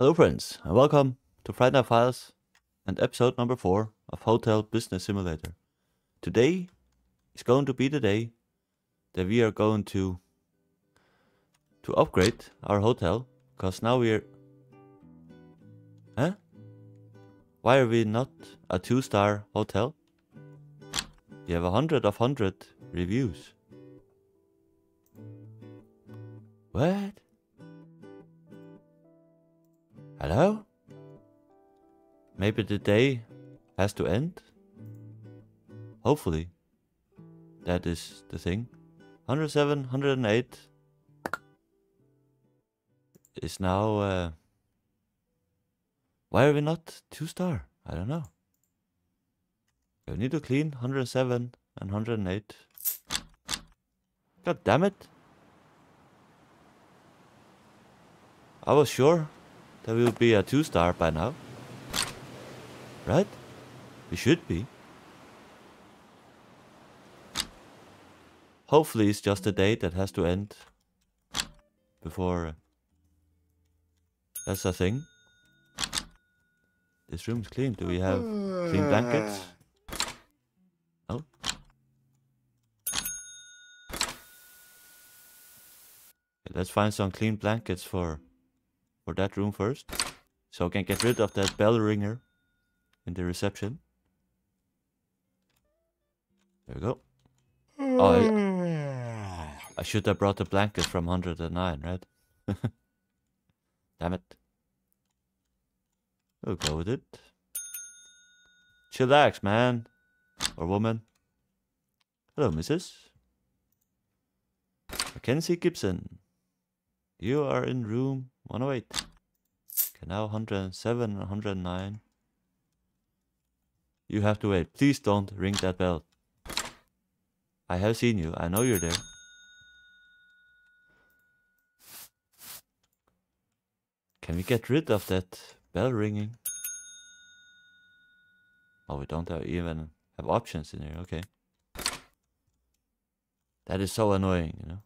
Hello, friends, and welcome to FrightNight Files and episode number four of Hotel Business Simulator. Today is going to be the day that we are going to to upgrade our hotel because now we're huh? Why are we not a two star hotel? We have a hundred of hundred reviews. What hello maybe the day has to end hopefully that is the thing 107 108 is now. Uh, why are we not two star? I don't know. We need to clean 107 and 108. God damn it. I was sure that would be a two star by now. Right? We should be. Hopefully it's just a day that has to end before uh, that's a thing. This room's clean. Do we have clean blankets? No. Okay, let's find some clean blankets for for that room first. So I can get rid of that bell ringer in the reception. There we go. Oh, I, I should have brought the blanket from 109, right? Damn it. We'll go with it. Chillax, man. Or woman. Hello, Mrs. Mackenzie Gibson. You are in room 108. Okay, now 107 109. You have to wait. Please don't ring that bell. I have seen you. I know you're there. Can we get rid of that bell ringing? Oh, we don't have even have options in here. Okay. That is so annoying, you know.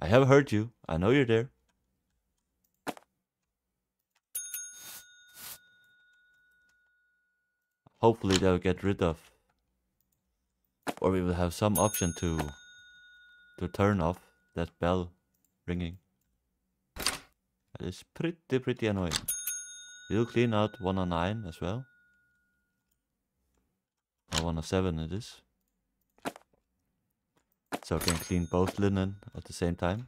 I have heard you. I know you're there. Hopefully they'll get rid of or we will have some option to to turn off that bell ringing. That is pretty pretty annoying. We'll clean out 109 as well. Or 107 it is. So I can clean both linen at the same time.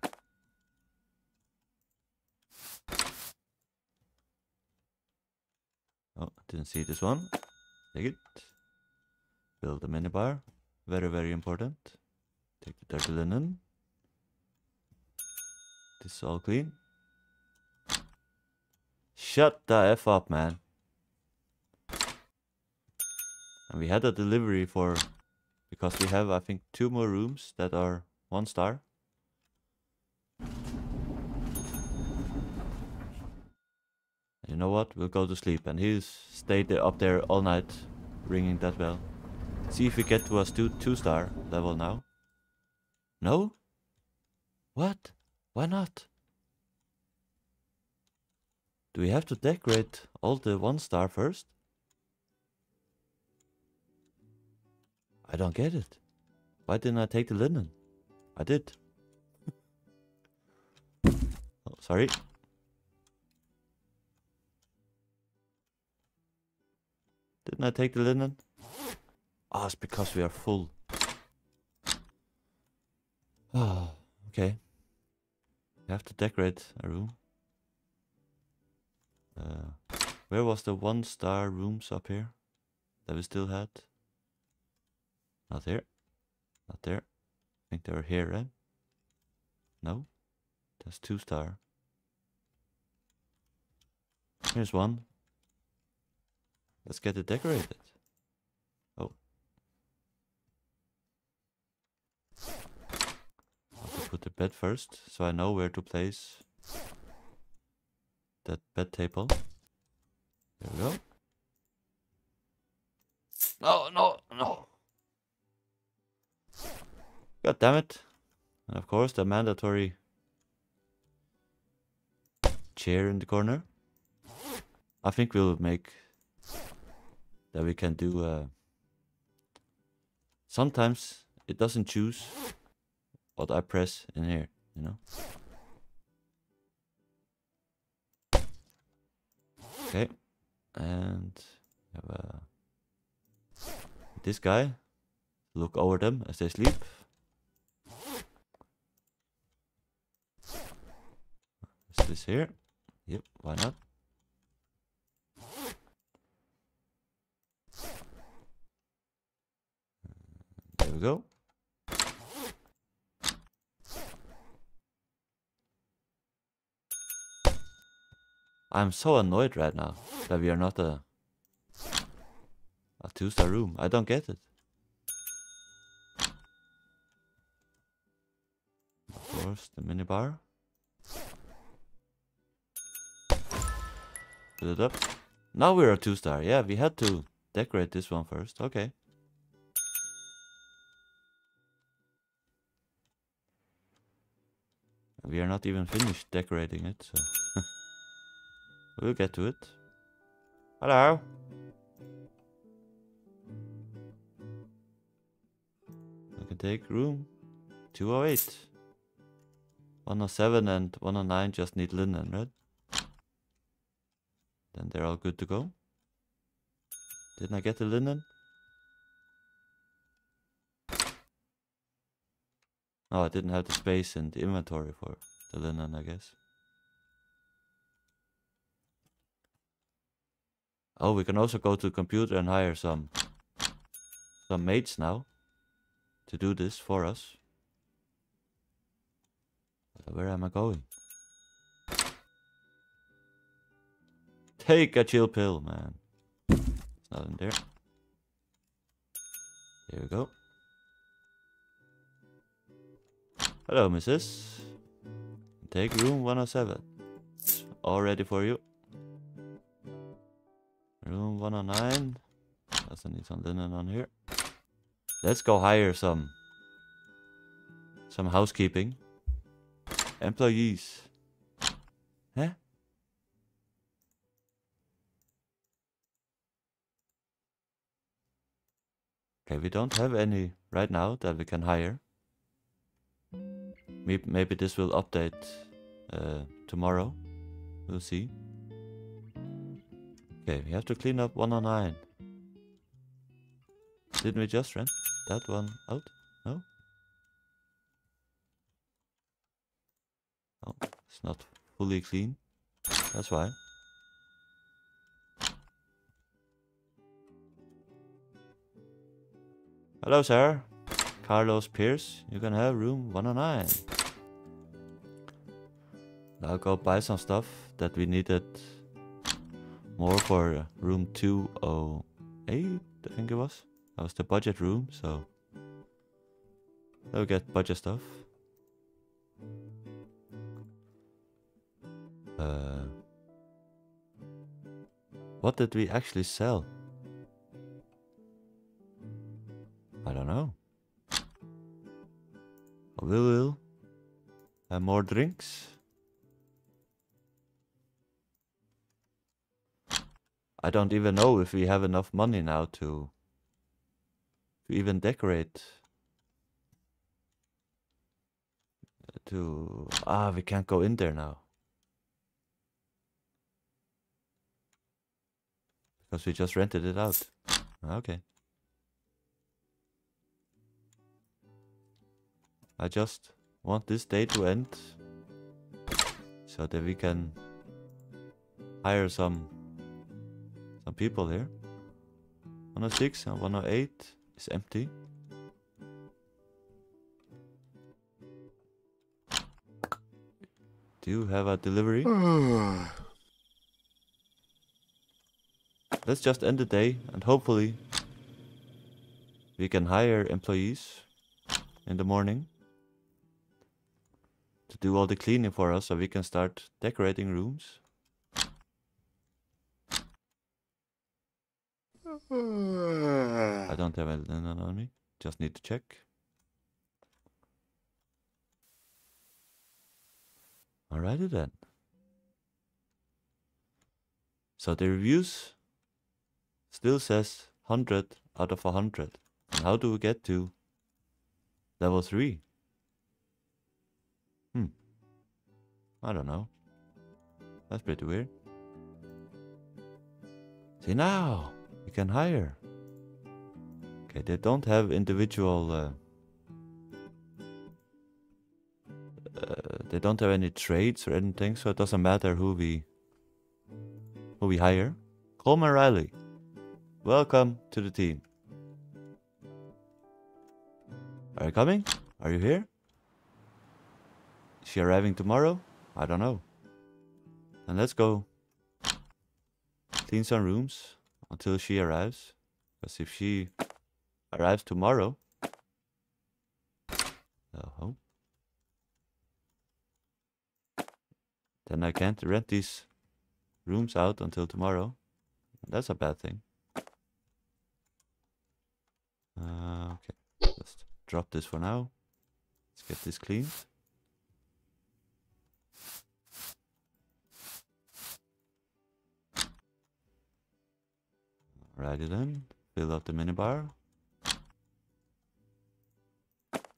Oh, didn't see this one. Take it. Build a minibar. Very, very important. Take the dirty linen. This is all clean. Shut the F up, man. And we had a delivery for... Because we have, I think, two more rooms that are one star. You know what? We'll go to sleep. And he's stayed there, up there all night, ringing that bell. See if we get to a two, two star level now. No? What? Why not? Do we have to decorate all the one star first? I don't get it. Why didn't I take the linen? I did. oh, sorry. Didn't I take the linen? Ah, oh, it's because we are full. Oh, okay. We have to decorate a room. Uh, where was the one star rooms up here that we still had? Not here. Not there. I think they were here, right? No? That's two star. Here's one. Let's get it decorated. Oh. I'll put the bed first, so I know where to place that bed table. There we go. No, no, no. God damn it. And of course the mandatory chair in the corner. I think we'll make that we can do. Uh, sometimes it doesn't choose what I press in here, you know. Okay, and have a this guy look over them as they sleep. Is this here? Yep, why not? There we go. I'm so annoyed right now that we are not a a two-star room. I don't get it. Of course, the minibar. Fill it up. Now we're a two-star. Yeah, we had to decorate this one first. Okay. We are not even finished decorating it, so... we'll get to it. Hello! I can take room 208. 107 and 109 just need linen, right? Then they're all good to go. Didn't I get the linen? Oh, I didn't have the space in the inventory for the linen, I guess. Oh, we can also go to the computer and hire some some maids now to do this for us. Uh, where am I going? Take a chill pill, man. It's not in there. Here we go. Hello, missus. Take room 107. It's all ready for you. Room 109. Doesn't need some linen on here. Let's go hire some some housekeeping. Employees. Huh? Okay, we don't have any right now that we can hire. Maybe, maybe this will update uh, tomorrow. We'll see. Okay, we have to clean up 109. Didn't we just rent that one out? No? Oh, it's not fully clean. That's why. Hello, sir. Carlos Pierce. You can have room 109. I'll go buy some stuff that we needed more for room 208, I think it was. That was the budget room, so I'll get budget stuff. Uh, what did we actually sell? More drinks. I don't even know if we have enough money now to, to even decorate. To ah, we can't go in there now because we just rented it out. Okay. I just want this day to end so that we can hire some some people here. 106 and 108 is empty. Do you have a delivery? Let's just end the day and hopefully we can hire employees in the morning to do all the cleaning for us so we can start decorating rooms. I don't have anything on me. Just need to check. Alrighty then. So the reviews still says 100 out of 100. And how do we get to level 3? I don't know. That's pretty weird. See now, you can hire. Okay, they don't have individual. Uh, uh, they don't have any trades or anything, so it doesn't matter who we who we hire. Coleman Riley, welcome to the team. Are you coming? Are you here? Is she arriving tomorrow? I don't know. And let's go clean some rooms until she arrives. Because if she arrives tomorrow, uh then I can't rent these rooms out until tomorrow. That's a bad thing. Uh, okay, let's drop this for now. Let's get this cleaned. Righty then, fill up the minibar.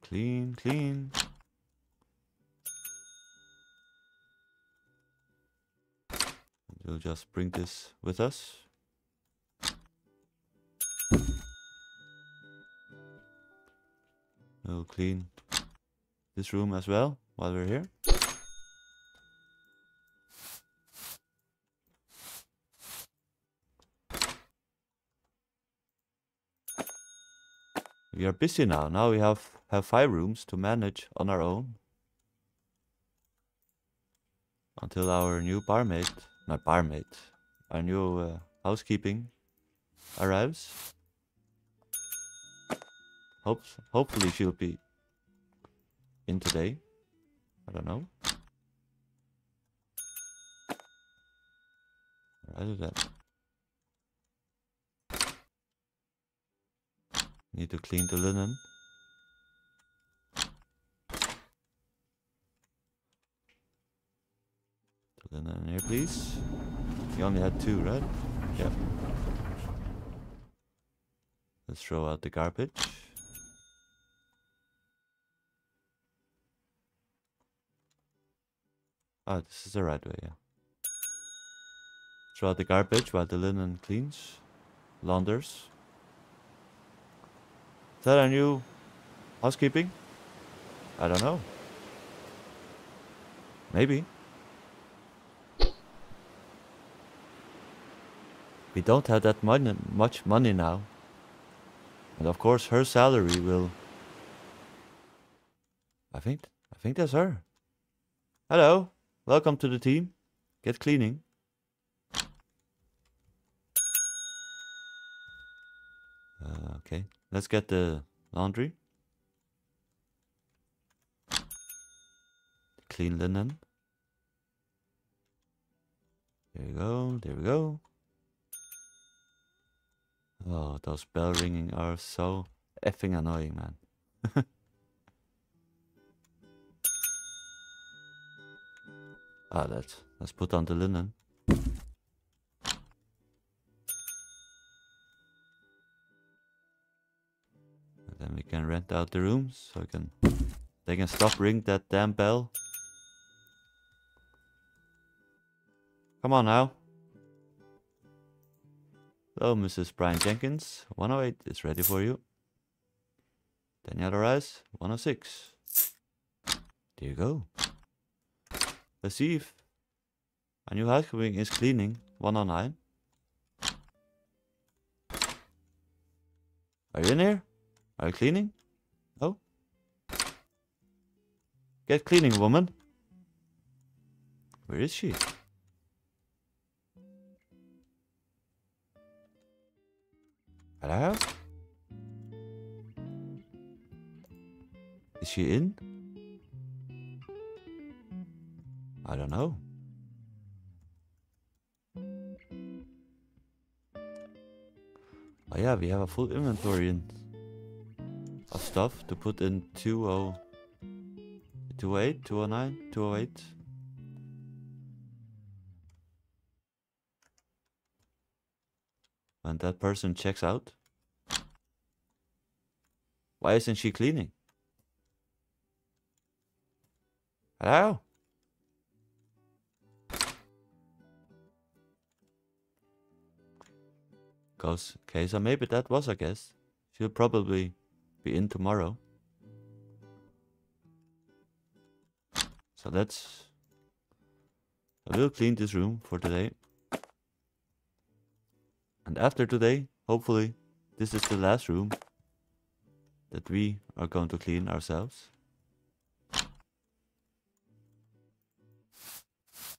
Clean, clean. And We'll just bring this with us. We'll clean this room as well while we're here. We are busy now. Now we have, have five rooms to manage on our own. Until our new barmaid, not barmaid, our new uh, housekeeping arrives. Hopes, hopefully she'll be in today. I don't know. Rather that. Need to clean the linen. The linen here, please. You only had two, right? Yeah. Let's throw out the garbage. Ah, this is the right way, yeah. Throw out the garbage while the linen cleans. Launders that a new housekeeping? I don't know. Maybe. We don't have that money, much money now. And of course her salary will... I think, I think that's her. Hello, welcome to the team. Get cleaning. Uh, okay. Let's get the laundry. Clean linen. There we go, there we go. Oh, those bell ringing are so effing annoying, man. ah, let's, let's put on the linen. Then we can rent out the rooms so I can they can stop ring that damn bell. Come on now. Hello, Mrs. Brian Jenkins. 108 is ready for you. Daniela Rice, 106. There you go. If a new housekeeping is cleaning. 109. Are you in here? Are you cleaning? No? Get cleaning, woman. Where is she? Hello? Is she in? I don't know. Oh yeah, we have a full inventory in of stuff to put in 20... 208, 209, 208. when that person checks out? Why isn't she cleaning? Hello? Cause, okay, so maybe that was a guess. She'll probably be in tomorrow. So let's... I will clean this room for today. And after today, hopefully, this is the last room that we are going to clean ourselves.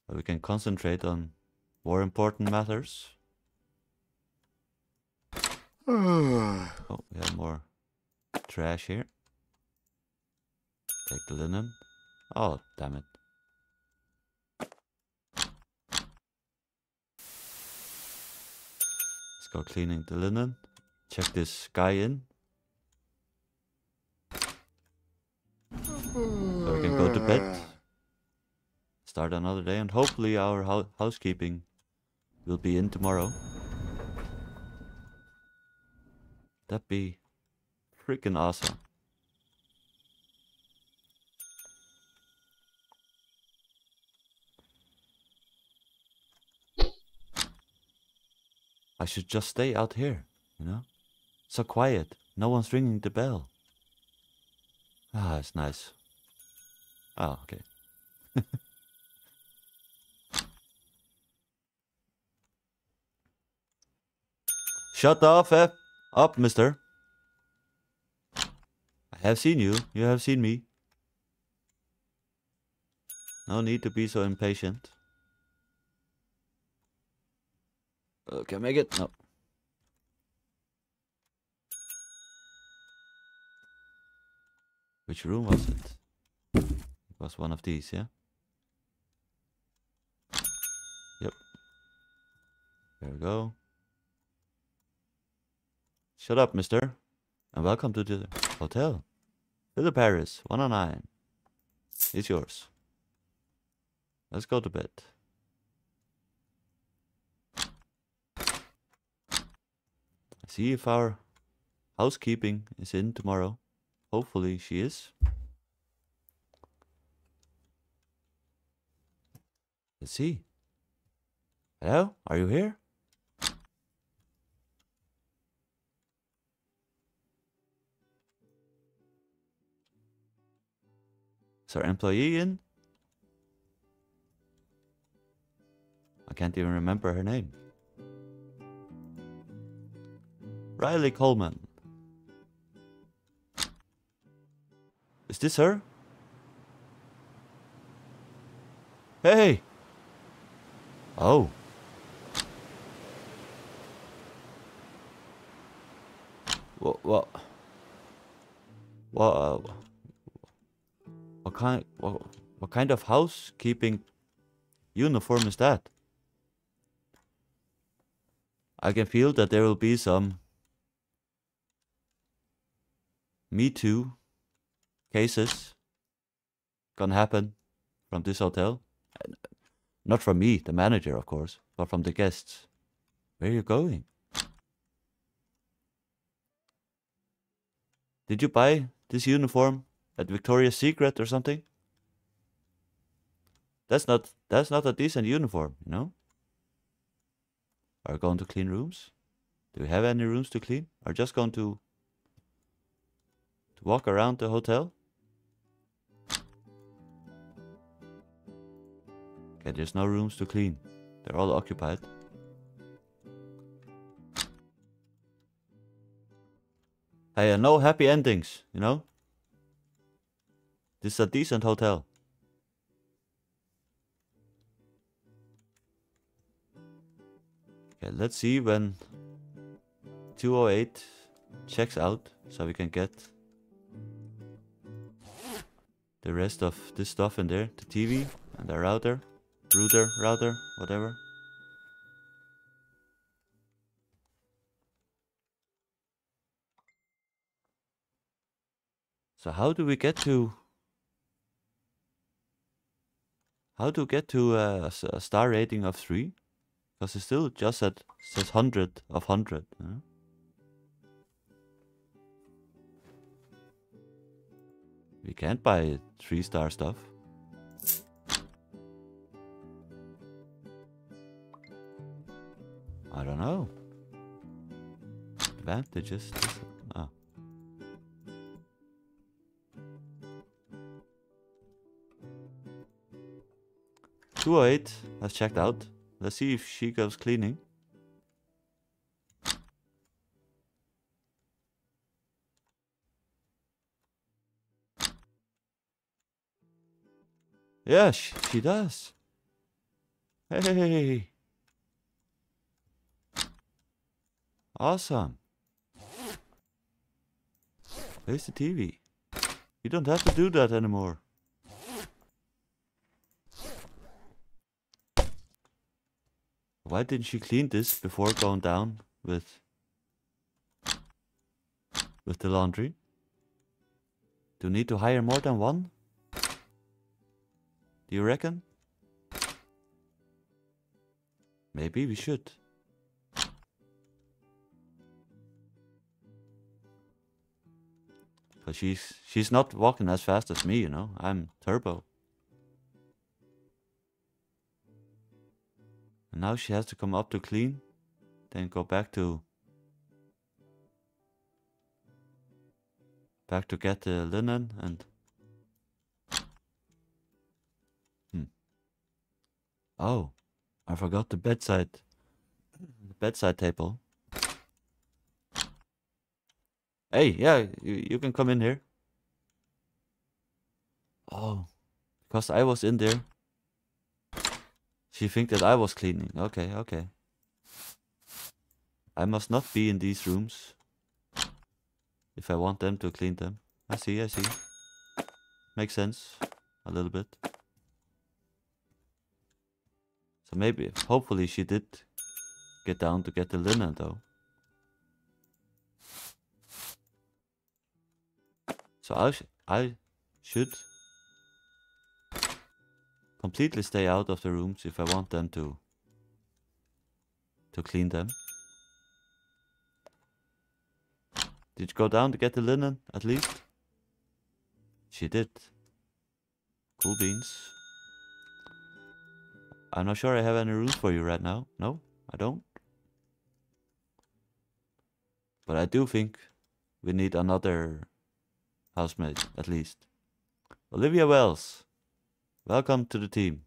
So we can concentrate on more important matters. oh, we have more trash here. Take the linen. Oh, damn it. Let's go cleaning the linen. Check this guy in. So we can go to bed. Start another day and hopefully our ho housekeeping will be in tomorrow. That'd be freaking awesome. I should just stay out here, you know? So quiet, no one's ringing the bell. Ah, it's nice. Oh, okay. Shut off, F up, mister. I have seen you. You have seen me. No need to be so impatient. Okay, make it. No. Which room was it? It was one of these, yeah? Yep. There we go. Shut up, mister. And welcome to the hotel. Villa Paris, 109. It's yours. Let's go to bed. See if our housekeeping is in tomorrow. Hopefully she is. Let's see. Hello? Are you here? Is employee in? I can't even remember her name. Riley Coleman. Is this her? Hey! Oh. What? What? What? Uh, Uh, what kind? What, what kind of housekeeping uniform is that? I can feel that there will be some Me Too cases gonna happen from this hotel. Not from me, the manager, of course, but from the guests. Where are you going? Did you buy this uniform at Victoria's Secret or something? That's not that's not a decent uniform, you know? Are going to clean rooms? Do we have any rooms to clean? Are just going to to walk around the hotel? Okay, there's no rooms to clean. They're all occupied. Hey, uh, no happy endings, you know? This is a decent hotel. Okay, let's see when 208 checks out so we can get the rest of this stuff in there. The TV and the router, router, router, whatever. So how do we get to how to get to a, a star rating of 3? Because it's still just at says 100 of 100. You know? We can't buy three star stuff. I don't know. Advantages. Ah. Two oh eight has checked out. Let's see if she goes cleaning. Yeah, she, she does. Hey. Awesome. Where's the TV? You don't have to do that anymore. Why didn't she clean this before going down with with the laundry? Do you need to hire more than one? Do you reckon? Maybe we should. Cause she's she's not walking as fast as me, you know. I'm turbo. Now she has to come up to clean, then go back to back to get the linen and hmm. Oh, I forgot the bedside the bedside table. Hey, yeah, you, you can come in here. Oh, because I was in there. She think that I was cleaning. Okay, okay. I must not be in these rooms. If I want them to clean them. I see, I see. Makes sense. A little bit. So maybe, hopefully she did get down to get the linen though. So I, sh I should completely stay out of the rooms if I want them to to clean them. Did you go down to get the linen at least? She did. Cool beans. I'm not sure I have any rooms for you right now. No, I don't. But I do think we need another housemate, at least. Olivia Wells, welcome to the team.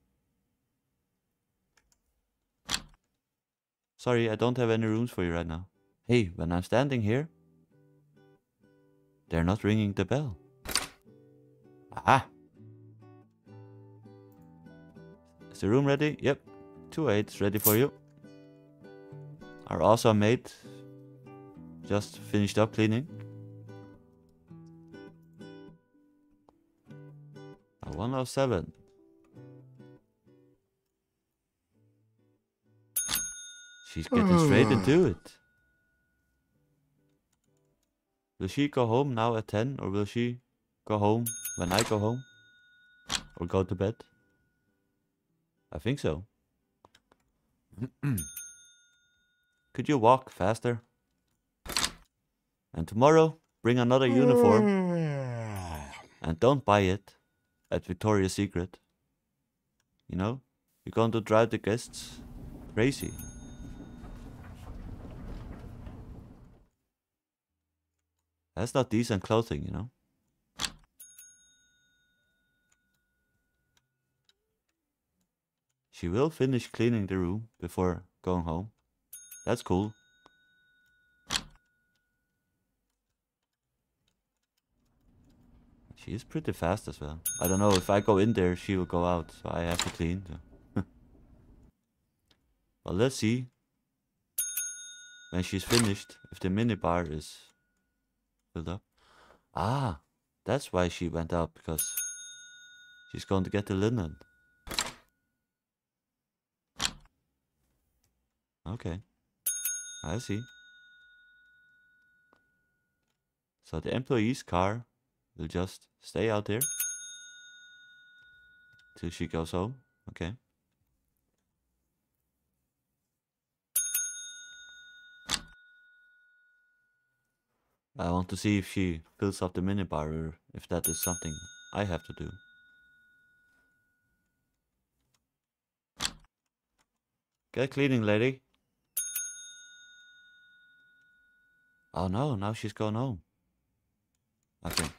Sorry, I don't have any rooms for you right now. Hey, when I'm standing here, they're not ringing the bell. Aha! Is the room ready? Yep. Two eights ready for you. Our awesome mate just finished up cleaning. A 107. She's getting straight into it. Will she go home now at 10 or will she go home when I go home? Or go to bed? I think so. Could you walk faster? And tomorrow, bring another uniform. And don't buy it at Victoria's Secret. You know? You're going to drive the guests crazy. That's not decent clothing, you know? She will finish cleaning the room before going home. That's cool. She is pretty fast as well. I don't know, if I go in there, she will go out, so I have to clean. So. well, let's see. When she's finished, if the minibar is filled up. Ah, that's why she went out, because she's going to get the linen. Okay, I see. So the employee's car will just stay out there till she goes home. Okay. I want to see if she fills up the minibar or if that is something I have to do. Get cleaning, lady. Oh no, now she's gone home. I think.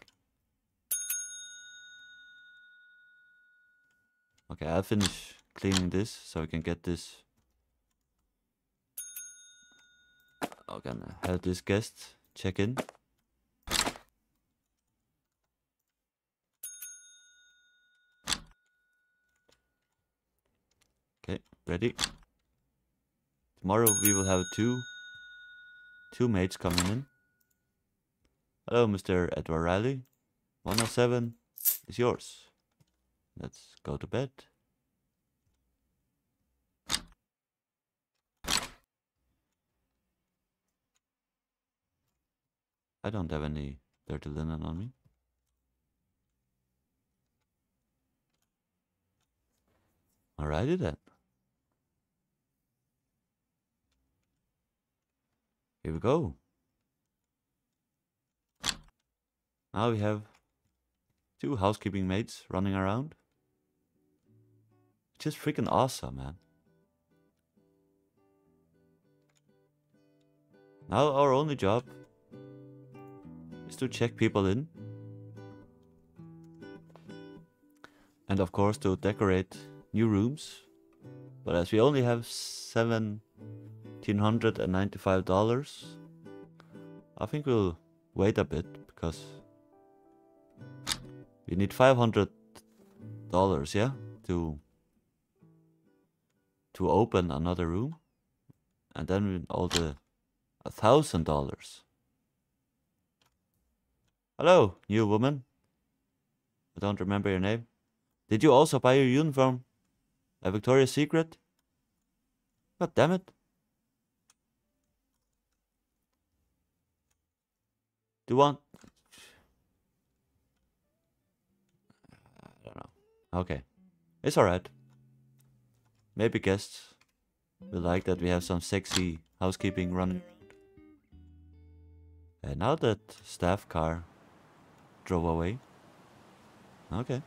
Okay, I'll finish cleaning this so we can get this. I'm gonna have this guest check in. Okay, ready? Tomorrow we will have two two mates coming in. Hello, Mr. Edward Riley. 107 is yours. Let's go to bed. I don't have any dirty linen on me. Alrighty then. Here we go. Now we have two housekeeping maids running around. Just freaking awesome, man. Now our only job is to check people in. And of course to decorate new rooms. But as we only have $1,795, I think we'll wait a bit because we need $500, yeah, to to open another room. And then all the a thousand dollars. Hello, new woman. I don't remember your name. Did you also buy your uniform at Victoria's Secret? God damn it. Do you want... I don't know. Okay. It's alright. Maybe guests will like that we have some sexy housekeeping running around. And now that staff car drove away. Okay.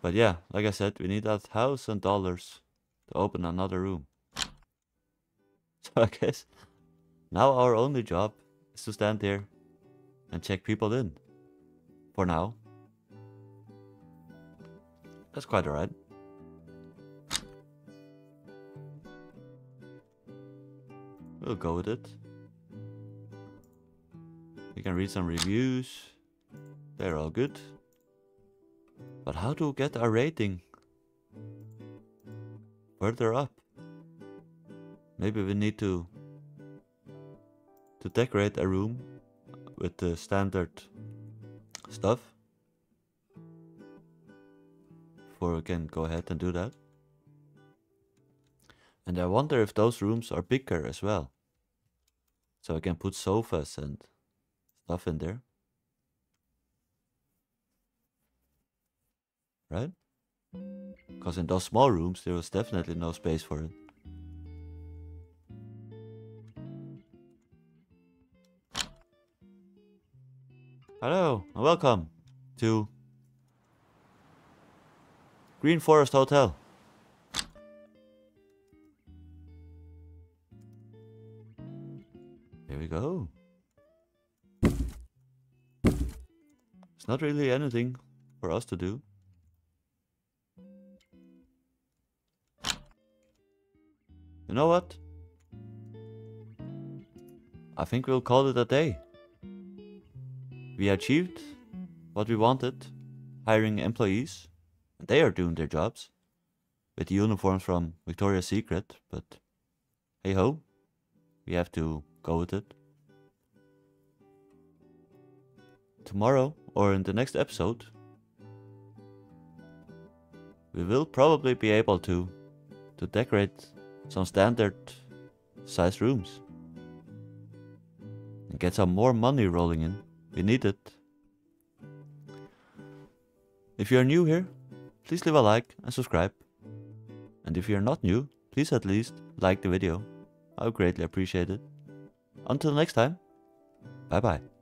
But yeah, like I said, we need a thousand dollars to open another room. So I guess now our only job is to stand here and check people in. For now. That's quite alright. We'll go with it. You can read some reviews. They're all good. But how to get a rating further up? Maybe we need to to decorate a room with the standard stuff. Before we can go ahead and do that. And I wonder if those rooms are bigger as well. So I can put sofas and there. Right? Because in those small rooms there was definitely no space for it. Hello and welcome to Green Forest Hotel. Here we go. Not really anything for us to do. You know what? I think we'll call it a day. We achieved what we wanted, hiring employees. And they are doing their jobs with uniforms from Victoria's Secret, but hey ho, we have to go with it. Tomorrow, or in the next episode, we will probably be able to to decorate some standard size rooms and get some more money rolling in. We need it. If you are new here, please leave a like and subscribe. And if you are not new, please at least like the video I would greatly appreciate it. Until next time, bye bye.